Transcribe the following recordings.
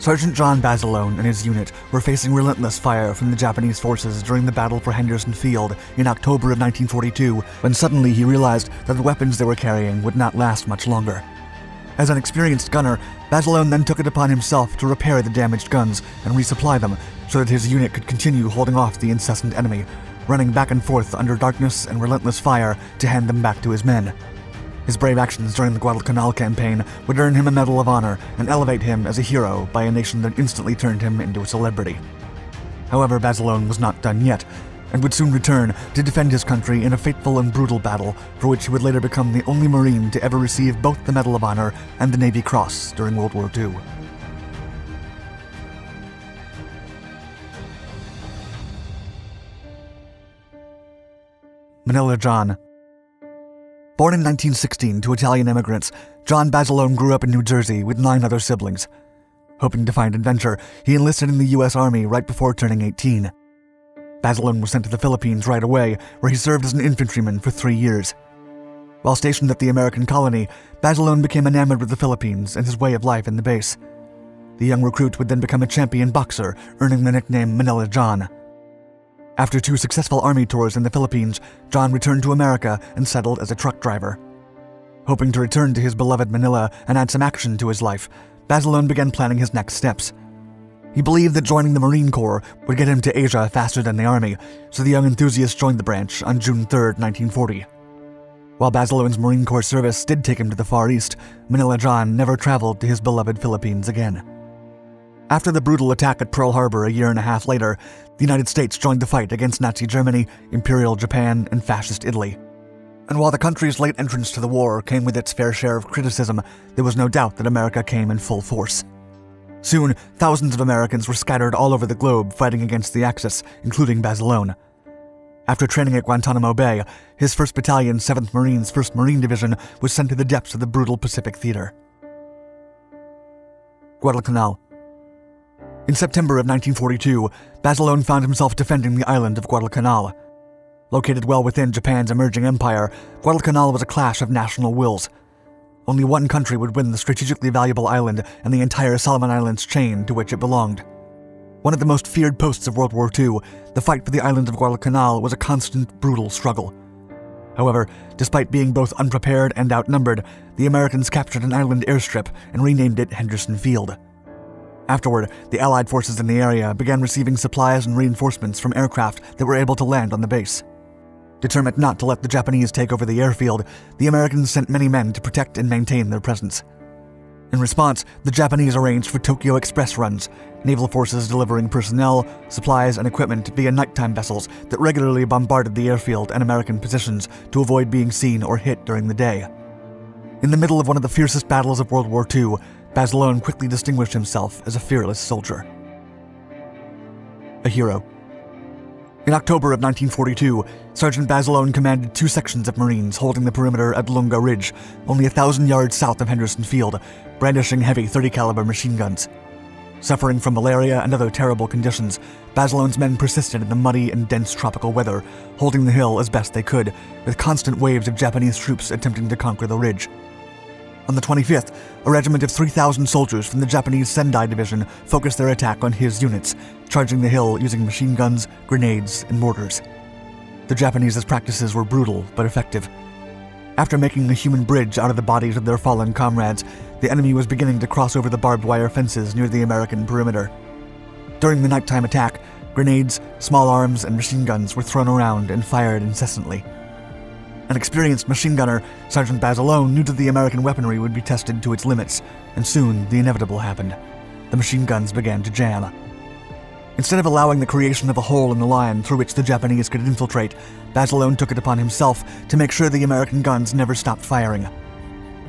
Sergeant John Basilone and his unit were facing relentless fire from the Japanese forces during the Battle for Henderson Field in October of 1942, when suddenly he realized that the weapons they were carrying would not last much longer. As an experienced gunner, Basilone then took it upon himself to repair the damaged guns and resupply them so that his unit could continue holding off the incessant enemy, running back and forth under darkness and relentless fire to hand them back to his men. His brave actions during the Guadalcanal campaign would earn him a Medal of Honor and elevate him as a hero by a nation that instantly turned him into a celebrity. However, Basilone was not done yet, and would soon return to defend his country in a fateful and brutal battle for which he would later become the only Marine to ever receive both the Medal of Honor and the Navy Cross during World War II. Manila John Born in 1916 to Italian immigrants, John Basilone grew up in New Jersey with nine other siblings. Hoping to find adventure, he enlisted in the U.S. Army right before turning 18. Basilone was sent to the Philippines right away, where he served as an infantryman for three years. While stationed at the American colony, Basilone became enamored with the Philippines and his way of life in the base. The young recruit would then become a champion boxer, earning the nickname Manila John. After two successful army tours in the Philippines, John returned to America and settled as a truck driver. Hoping to return to his beloved Manila and add some action to his life, Basilone began planning his next steps. He believed that joining the Marine Corps would get him to Asia faster than the Army, so the young enthusiast joined the branch on June 3, 1940. While Basilone's Marine Corps service did take him to the Far East, Manila John never traveled to his beloved Philippines again. After the brutal attack at Pearl Harbor a year and a half later, the United States joined the fight against Nazi Germany, Imperial Japan, and Fascist Italy. And while the country's late entrance to the war came with its fair share of criticism, there was no doubt that America came in full force. Soon, thousands of Americans were scattered all over the globe fighting against the Axis, including Basilone. After training at Guantanamo Bay, his 1st Battalion, 7th Marines, 1st Marine Division was sent to the depths of the brutal Pacific Theater. Guadalcanal, in September of 1942, Basilone found himself defending the island of Guadalcanal. Located well within Japan's emerging empire, Guadalcanal was a clash of national wills. Only one country would win the strategically valuable island and the entire Solomon Islands chain to which it belonged. One of the most feared posts of World War II, the fight for the island of Guadalcanal was a constant, brutal struggle. However, despite being both unprepared and outnumbered, the Americans captured an island airstrip and renamed it Henderson Field. Afterward, the Allied forces in the area began receiving supplies and reinforcements from aircraft that were able to land on the base. Determined not to let the Japanese take over the airfield, the Americans sent many men to protect and maintain their presence. In response, the Japanese arranged for Tokyo Express runs, naval forces delivering personnel, supplies, and equipment via nighttime vessels that regularly bombarded the airfield and American positions to avoid being seen or hit during the day. In the middle of one of the fiercest battles of World War II, Basilone quickly distinguished himself as a fearless soldier. A hero. In October of 1942, Sergeant Basilone commanded two sections of Marines holding the perimeter at Lunga Ridge, only a thousand yards south of Henderson Field, brandishing heavy 30 caliber machine guns. Suffering from malaria and other terrible conditions, Basilone's men persisted in the muddy and dense tropical weather, holding the hill as best they could, with constant waves of Japanese troops attempting to conquer the ridge. On the 25th, a regiment of 3,000 soldiers from the Japanese Sendai Division focused their attack on his units, charging the hill using machine guns, grenades, and mortars. The Japanese's practices were brutal but effective. After making a human bridge out of the bodies of their fallen comrades, the enemy was beginning to cross over the barbed wire fences near the American perimeter. During the nighttime attack, grenades, small arms, and machine guns were thrown around and fired incessantly. An experienced machine gunner, Sergeant Basilone knew that the American weaponry would be tested to its limits, and soon the inevitable happened. The machine guns began to jam. Instead of allowing the creation of a hole in the line through which the Japanese could infiltrate, Basilone took it upon himself to make sure the American guns never stopped firing.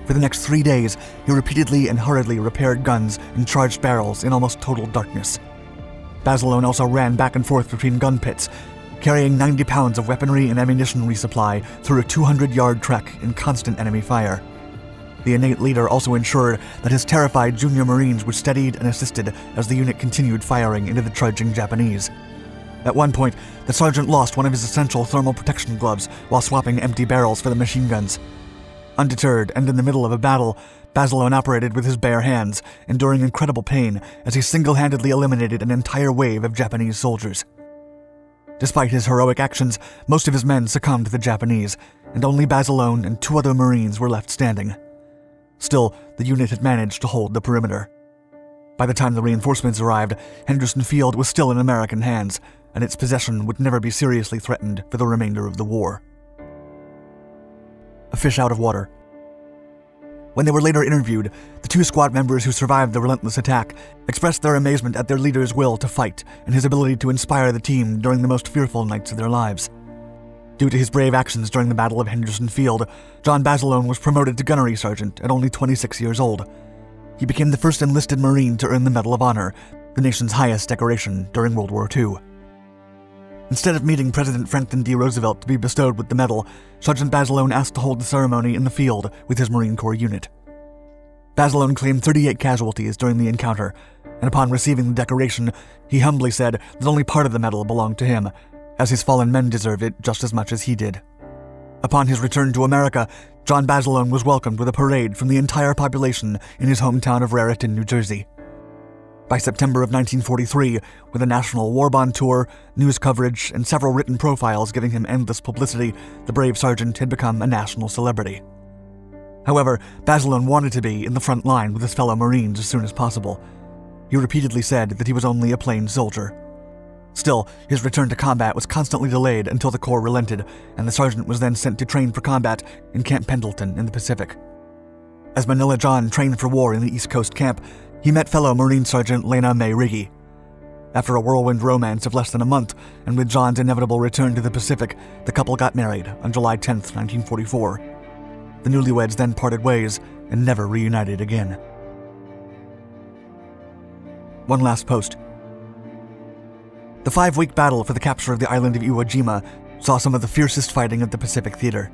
For the next three days, he repeatedly and hurriedly repaired guns and charged barrels in almost total darkness. Basilone also ran back and forth between gun pits, carrying 90 pounds of weaponry and ammunition resupply through a 200 yard trek in constant enemy fire. The innate leader also ensured that his terrified junior Marines were steadied and assisted as the unit continued firing into the trudging Japanese. At one point, the sergeant lost one of his essential thermal protection gloves while swapping empty barrels for the machine guns. Undeterred and in the middle of a battle, Basilone operated with his bare hands, enduring incredible pain as he single handedly eliminated an entire wave of Japanese soldiers. Despite his heroic actions, most of his men succumbed to the Japanese, and only Basilone and two other Marines were left standing. Still, the unit had managed to hold the perimeter. By the time the reinforcements arrived, Henderson Field was still in American hands, and its possession would never be seriously threatened for the remainder of the war. A fish out of water. When they were later interviewed, the two squad members who survived the relentless attack expressed their amazement at their leader's will to fight and his ability to inspire the team during the most fearful nights of their lives. Due to his brave actions during the Battle of Henderson Field, John Basilone was promoted to gunnery sergeant at only 26 years old. He became the first enlisted Marine to earn the Medal of Honor, the nation's highest decoration during World War II. Instead of meeting President Franklin D. Roosevelt to be bestowed with the medal, Sergeant Basilone asked to hold the ceremony in the field with his Marine Corps unit. Basilone claimed 38 casualties during the encounter, and upon receiving the decoration, he humbly said that only part of the medal belonged to him, as his fallen men deserved it just as much as he did. Upon his return to America, John Basilone was welcomed with a parade from the entire population in his hometown of Raritan, New Jersey. By September of 1943, with a national war bond tour, news coverage, and several written profiles giving him endless publicity, the brave sergeant had become a national celebrity. However, Basilone wanted to be in the front line with his fellow Marines as soon as possible. He repeatedly said that he was only a plain soldier. Still, his return to combat was constantly delayed until the Corps relented, and the sergeant was then sent to train for combat in Camp Pendleton in the Pacific. As Manila John trained for war in the East Coast camp, he met fellow Marine Sergeant Lena Mae Riggi. After a whirlwind romance of less than a month, and with John's inevitable return to the Pacific, the couple got married on July 10, 1944. The newlyweds then parted ways and never reunited again. One last post. The five week battle for the capture of the island of Iwo Jima saw some of the fiercest fighting at the Pacific Theater.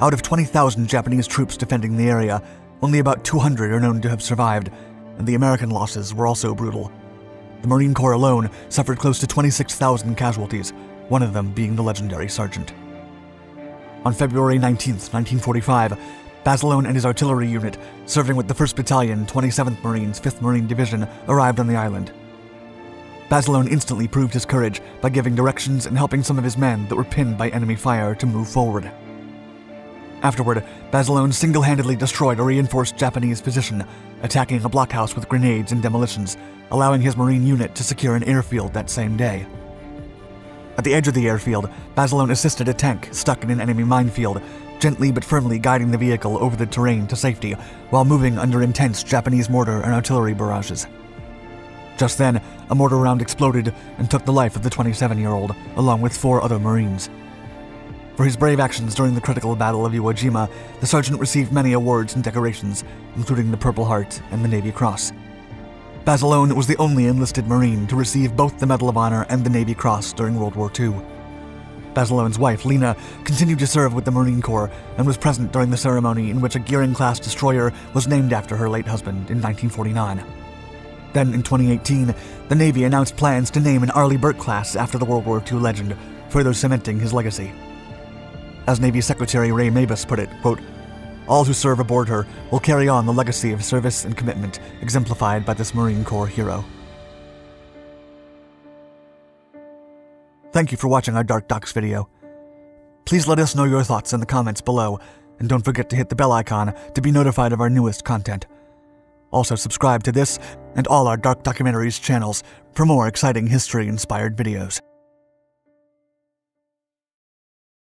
Out of 20,000 Japanese troops defending the area, only about 200 are known to have survived, and the American losses were also brutal. The Marine Corps alone suffered close to 26,000 casualties, one of them being the legendary sergeant. On February 19, 1945, Basilone and his artillery unit, serving with the 1st Battalion, 27th Marines, 5th Marine Division, arrived on the island. Basilone instantly proved his courage by giving directions and helping some of his men that were pinned by enemy fire to move forward. Afterward, Basilone single handedly destroyed a reinforced Japanese position, attacking a blockhouse with grenades and demolitions, allowing his Marine unit to secure an airfield that same day. At the edge of the airfield, Basilone assisted a tank stuck in an enemy minefield, gently but firmly guiding the vehicle over the terrain to safety while moving under intense Japanese mortar and artillery barrages. Just then, a mortar round exploded and took the life of the 27 year old, along with four other Marines. For his brave actions during the critical Battle of Iwo Jima, the sergeant received many awards and decorations, including the Purple Heart and the Navy Cross. Basilone was the only enlisted Marine to receive both the Medal of Honor and the Navy Cross during World War II. Basilone's wife, Lena, continued to serve with the Marine Corps and was present during the ceremony in which a Gearing class destroyer was named after her late husband in 1949. Then, in 2018, the Navy announced plans to name an Arleigh Burke class after the World War II legend, further cementing his legacy. As Navy Secretary Ray Mabus put it, quote, all who serve aboard her will carry on the legacy of service and commitment exemplified by this Marine Corps hero. Thank you for watching our Dark Docs video. Please let us know your thoughts in the comments below, and don't forget to hit the bell icon to be notified of our newest content. Also, subscribe to this and all our Dark Documentaries channels for more exciting history inspired videos.